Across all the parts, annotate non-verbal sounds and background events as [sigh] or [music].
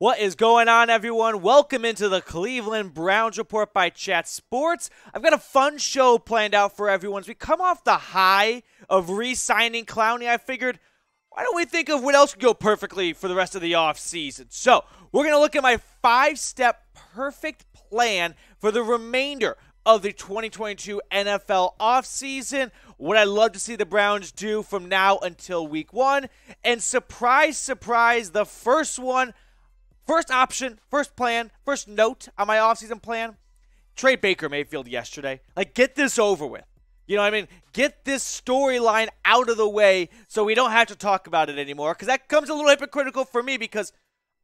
What is going on, everyone? Welcome into the Cleveland Browns Report by Chat Sports. I've got a fun show planned out for everyone. As we come off the high of re signing Clowney, I figured, why don't we think of what else could go perfectly for the rest of the offseason? So, we're going to look at my five step perfect plan for the remainder of the 2022 NFL offseason. What I'd love to see the Browns do from now until week one. And surprise, surprise, the first one First option, first plan, first note on my offseason plan trade Baker Mayfield yesterday. Like, get this over with. You know what I mean? Get this storyline out of the way so we don't have to talk about it anymore. Because that comes a little hypocritical for me because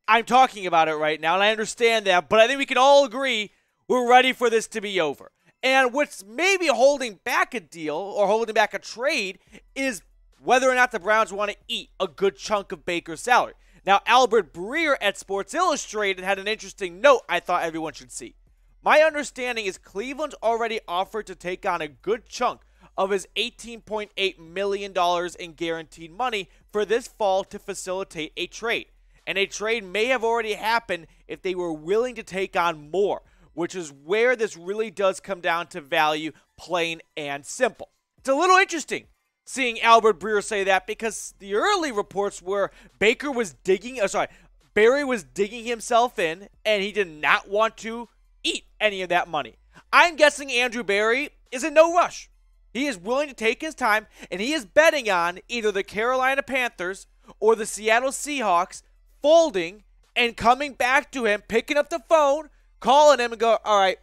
I'm talking about it right now and I understand that. But I think we can all agree we're ready for this to be over. And what's maybe holding back a deal or holding back a trade is whether or not the Browns want to eat a good chunk of Baker's salary. Now, Albert Breer at Sports Illustrated had an interesting note I thought everyone should see. My understanding is Cleveland already offered to take on a good chunk of his $18.8 million in guaranteed money for this fall to facilitate a trade. And a trade may have already happened if they were willing to take on more, which is where this really does come down to value, plain and simple. It's a little interesting seeing Albert Breer say that because the early reports were Baker was digging, uh, sorry, Berry was digging himself in and he did not want to eat any of that money. I'm guessing Andrew Berry is in no rush. He is willing to take his time and he is betting on either the Carolina Panthers or the Seattle Seahawks folding and coming back to him, picking up the phone, calling him and go, all right,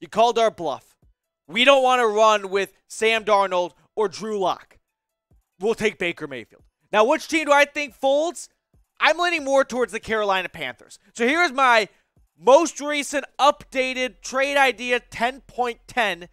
you called our bluff. We don't want to run with Sam Darnold or Drew Lock will take Baker Mayfield. Now, which team do I think folds? I'm leaning more towards the Carolina Panthers. So here's my most recent updated trade idea 10.10.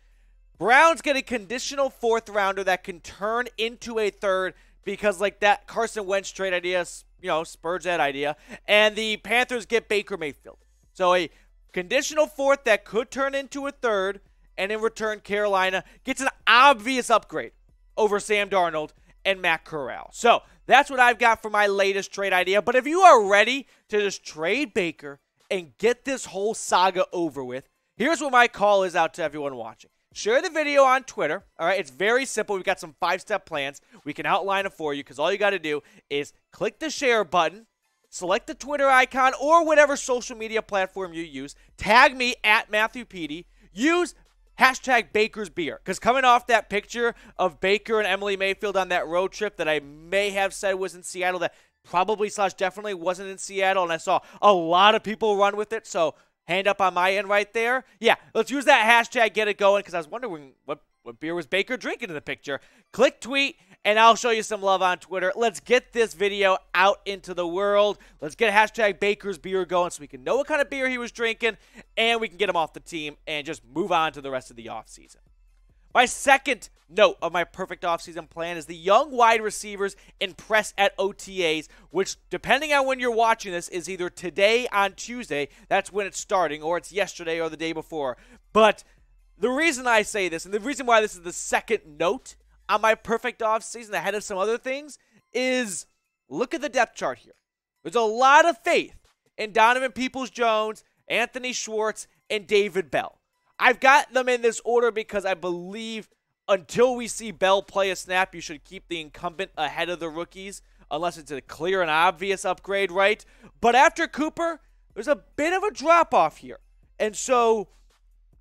Browns get a conditional fourth rounder that can turn into a third because, like that Carson Wentz trade idea, you know, spurs that idea. And the Panthers get Baker Mayfield. So a conditional fourth that could turn into a third. And in return, Carolina gets an obvious upgrade over Sam Darnold and Matt Corral. So that's what I've got for my latest trade idea. But if you are ready to just trade Baker and get this whole saga over with, here's what my call is out to everyone watching. Share the video on Twitter. All right, it's very simple. We've got some five step plans. We can outline it for you because all you got to do is click the share button, select the Twitter icon or whatever social media platform you use, tag me at Matthew Petey, use hashtag Baker's beer. Because coming off that picture of Baker and Emily Mayfield on that road trip that I may have said was in Seattle, that probably slash definitely wasn't in Seattle, and I saw a lot of people run with it. So hand up on my end right there. Yeah, let's use that hashtag, get it going, because I was wondering what what beer was Baker drinking in the picture? Click tweet, and I'll show you some love on Twitter. Let's get this video out into the world. Let's get hashtag Baker's beer going so we can know what kind of beer he was drinking, and we can get him off the team and just move on to the rest of the offseason. My second note of my perfect offseason plan is the young wide receivers impress at OTAs, which, depending on when you're watching this, is either today on Tuesday, that's when it's starting, or it's yesterday or the day before. But the reason I say this, and the reason why this is the second note on my perfect offseason ahead of some other things, is look at the depth chart here. There's a lot of faith in Donovan Peoples Jones, Anthony Schwartz, and David Bell. I've got them in this order because I believe until we see Bell play a snap, you should keep the incumbent ahead of the rookies, unless it's a clear and obvious upgrade, right? But after Cooper, there's a bit of a drop off here. And so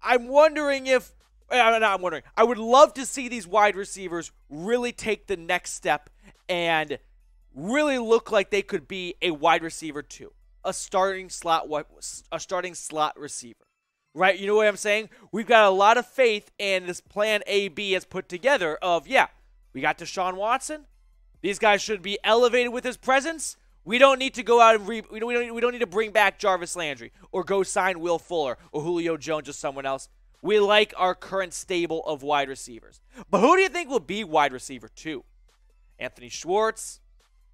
I'm wondering if I'm wondering. I would love to see these wide receivers really take the next step and really look like they could be a wide receiver too, a starting slot, a starting slot receiver, right? You know what I'm saying? We've got a lot of faith in this plan A B has put together. Of yeah, we got Deshaun Watson. These guys should be elevated with his presence. We don't need to go out and re- we don't, we don't we don't need to bring back Jarvis Landry or go sign Will Fuller or Julio Jones or someone else. We like our current stable of wide receivers. But who do you think will be wide receiver two? Anthony Schwartz,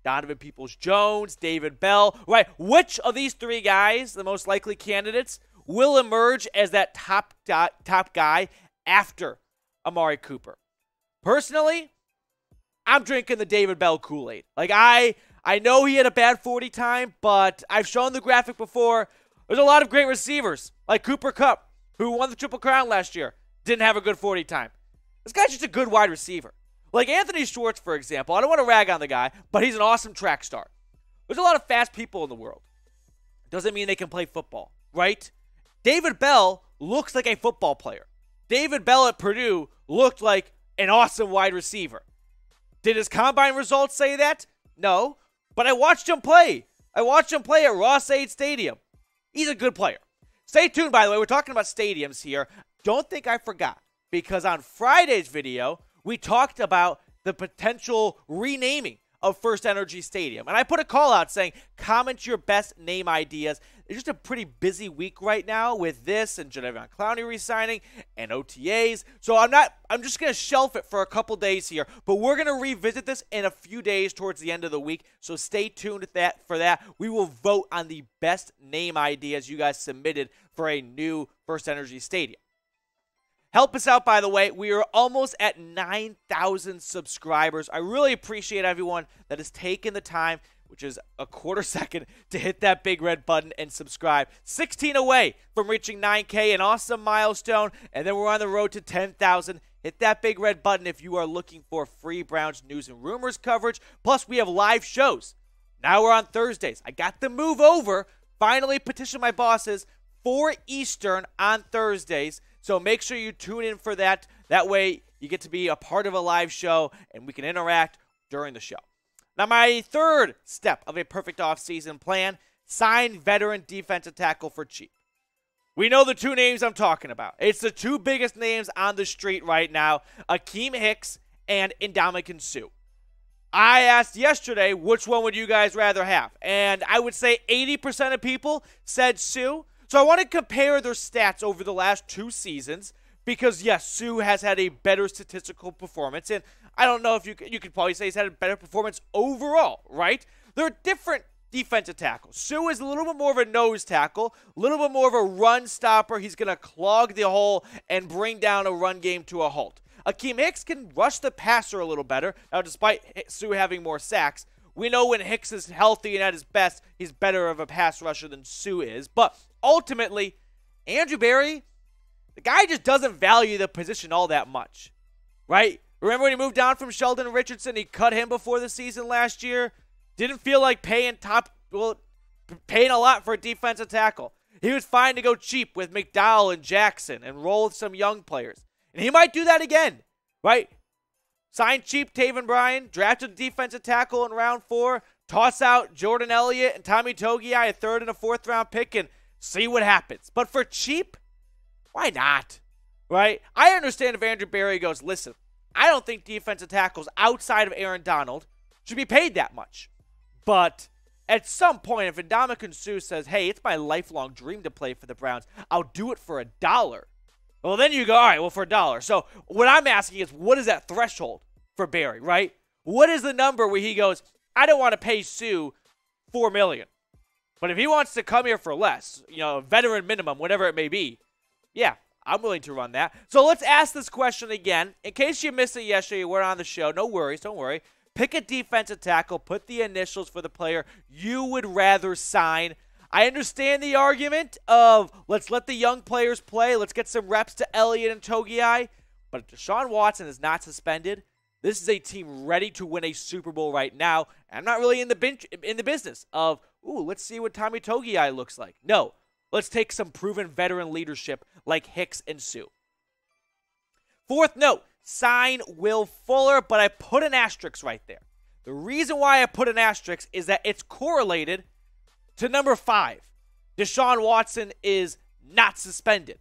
Donovan Peoples Jones, David Bell, right? Which of these three guys, the most likely candidates, will emerge as that top top guy after Amari Cooper? Personally, I'm drinking the David Bell Kool-Aid. Like I I know he had a bad 40 time, but I've shown the graphic before. There's a lot of great receivers, like Cooper Kupp, who won the Triple Crown last year, didn't have a good 40 time. This guy's just a good wide receiver. Like Anthony Schwartz, for example. I don't want to rag on the guy, but he's an awesome track star. There's a lot of fast people in the world. Doesn't mean they can play football, right? David Bell looks like a football player. David Bell at Purdue looked like an awesome wide receiver. Did his combine results say that? No. But I watched him play. I watched him play at Ross-Ade Stadium. He's a good player. Stay tuned, by the way. We're talking about stadiums here. Don't think I forgot because on Friday's video, we talked about the potential renaming of First Energy Stadium. And I put a call out saying, comment your best name ideas. It's just a pretty busy week right now with this and Jadeveon Clowney resigning and OTAs. So I'm not I'm just gonna shelf it for a couple days here. But we're gonna revisit this in a few days towards the end of the week. So stay tuned that for that. We will vote on the best name ideas you guys submitted for a new First Energy Stadium. Help us out, by the way. We are almost at 9,000 subscribers. I really appreciate everyone that has taken the time, which is a quarter [laughs] second, to hit that big red button and subscribe. 16 away from reaching 9K, an awesome milestone. And then we're on the road to 10,000. Hit that big red button if you are looking for free Browns news and rumors coverage. Plus, we have live shows. Now we're on Thursdays. I got the move over. Finally, petition my bosses for Eastern on Thursdays. So make sure you tune in for that. That way, you get to be a part of a live show and we can interact during the show. Now, my third step of a perfect offseason plan sign veteran defensive tackle for cheap. We know the two names I'm talking about. It's the two biggest names on the street right now Akiem Hicks and Ndamukong Suh. I asked yesterday which one would you guys rather have, and I would say 80% of people said Suh. So I want to compare their stats over the last two seasons because yes, Suh has had a better statistical performance, and I don't know if you you could probably say he's had a better performance overall, right? They're different defensive tackles. Suh is a little bit more of a nose tackle, a little bit more of a run stopper. He's going to clog the hole and bring down a run game to a halt. Akiem Hicks can rush the passer a little better. Now, despite Suh having more sacks, we know when Hicks is healthy and at his best, he's better of a pass rusher than Suh is. But ultimately, Andrew Berry, the guy just doesn't value the position all that much, right? Remember when he moved down from Sheldon Richardson? He cut him before the season last year. Didn't feel like paying top, well, paying a lot for a defensive tackle. He was fine to go cheap with McDowell and Jackson and roll with some young players. And he might do that again, right? Sign cheap Taven Bryan, drafted a defensive tackle in round four, toss out Jordan Elliott and Tommy Togiai, a third and a fourth round pick, and see what happens. But for cheap, why not? Right? I understand if Andrew Berry goes, listen, I don't think defensive tackles outside of Aaron Donald should be paid that much. But at some point, if Ndamukong Suh says, hey, it's my lifelong dream to play for the Browns, I'll do it for a dollar. Well, then you go, all right, well, for a dollar. So what I'm asking is, what is that threshold for Berry, right? What is the number where he goes, I don't want to pay Suh four million. But if he wants to come here for less, you know, veteran minimum, whatever it may be, yeah, I'm willing to run that. So let's ask this question again. In case you missed it yesterday, you weren't on the show. No worries, don't worry. Pick a defensive tackle, put the initials for the player you would rather sign. I understand the argument of let's let the young players play, let's get some reps to Elliott and Togiai. But if Deshaun Watson is not suspended, this is a team ready to win a Super Bowl right now. I'm not really in the bench, in the business of, ooh, let's see what Tommy Togiai looks like. No, let's take some proven veteran leadership like Hicks and Suh. Fourth note, sign Will Fuller, but I put an asterisk right there. The reason why I put an asterisk is that it's correlated to number five. Deshaun Watson is not suspended.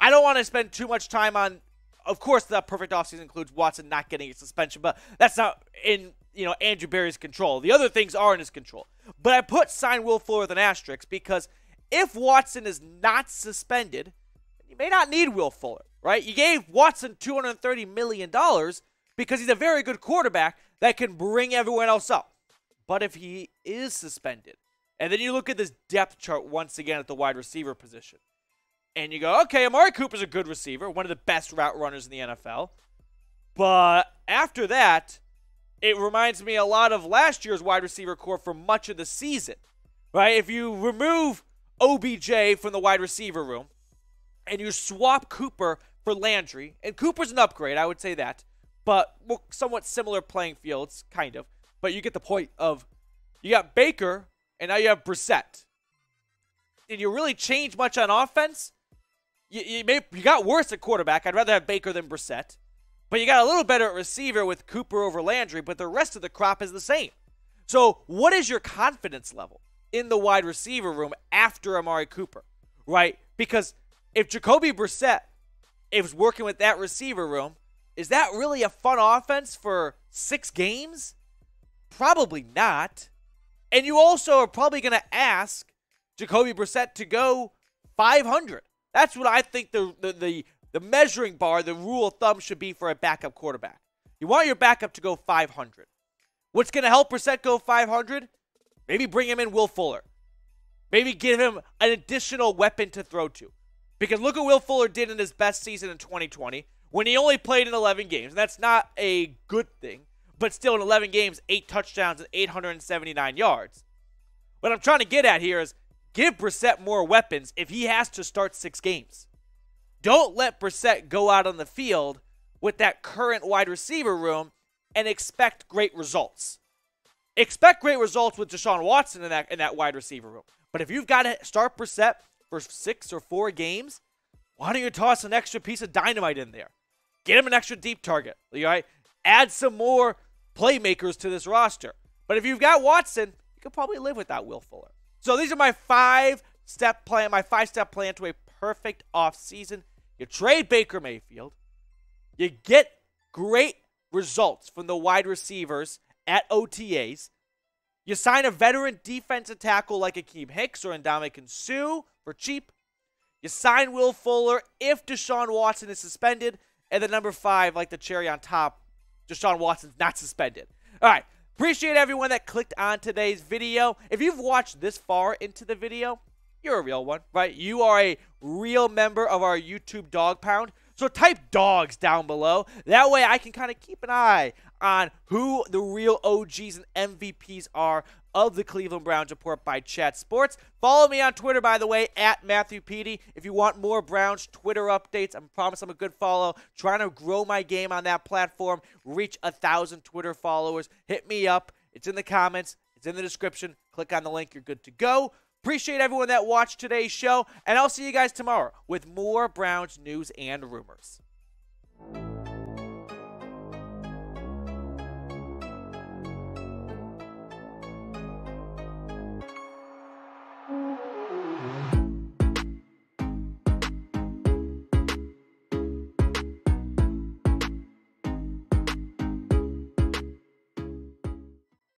I don't want to spend too much time on of course, the perfect offseason includes Watson not getting a suspension, but that's not in you know Andrew Berry's control. The other things are in his control. But I put sign Will Fuller with an asterisk because if Watson is not suspended, you may not need Will Fuller, right? You gave Watson $230 million because he's a very good quarterback that can bring everyone else up. But if he is suspended, and then you look at this depth chart once again at the wide receiver position, and you go, okay, Amari Cooper's a good receiver, one of the best route runners in the NFL. But after that, it reminds me a lot of last year's wide receiver corps for much of the season, right? If you remove OBJ from the wide receiver room and you swap Cooper for Landry, and Cooper's an upgrade, I would say that, but somewhat similar playing fields, kind of. But you get the point of you got Baker and now you have Brissett. Did you really change much on offense? You, you, may, you got worse at quarterback. I'd rather have Baker than Brissett. But you got a little better at receiver with Cooper over Landry, but the rest of the crop is the same. So, what is your confidence level in the wide receiver room after Amari Cooper, right? Because if Jacoby Brissett is working with that receiver room, is that really a fun offense for six games? Probably not. And you also are probably going to ask Jacoby Brissett to go 500. That's what I think the, the, the the measuring bar, the rule of thumb should be for a backup quarterback. You want your backup to go 500. What's going to help Brissett go 500? Maybe bring him in Will Fuller. Maybe give him an additional weapon to throw to. Because look what Will Fuller did in his best season in 2020 when he only played in 11 games. And that's not a good thing, but still in 11 games, 8 touchdowns and 879 yards. What I'm trying to get at here is give Brissett more weapons if he has to start six games. Don't let Brissett go out on the field with that current wide receiver room and expect great results. Expect great results with Deshaun Watson in that in that wide receiver room. But if you've got to start Brissett for six or four games, why don't you toss an extra piece of dynamite in there? Get him an extra deep target. All right, Add some more playmakers to this roster. But if you've got Watson, you could probably live without Will Fuller. So these are my five step plan, my five step plan to a perfect offseason. You trade Baker Mayfield. You get great results from the wide receivers at OTAs. You sign a veteran defensive tackle like Akiem Hicks or Ndamukong Suh for cheap. You sign Will Fuller if Deshaun Watson is suspended. And then number five, like the cherry on top, Deshaun Watson's not suspended. All right. Appreciate everyone that clicked on today's video. If you've watched this far into the video, you're a real one, right? You are a real member of our YouTube dog pound. So type dogs down below. That way I can kind of keep an eye on who the real OGs and MVPs are of the Cleveland Browns report by Chat Sports. Follow me on Twitter, by the way, at Matthew Petey. If you want more Browns Twitter updates, I promise I'm a good follow. Trying to grow my game on that platform, reach a thousand Twitter followers. Hit me up. It's in the comments. It's in the description. Click on the link. You're good to go. Appreciate everyone that watched today's show, and I'll see you guys tomorrow with more Browns news and rumors.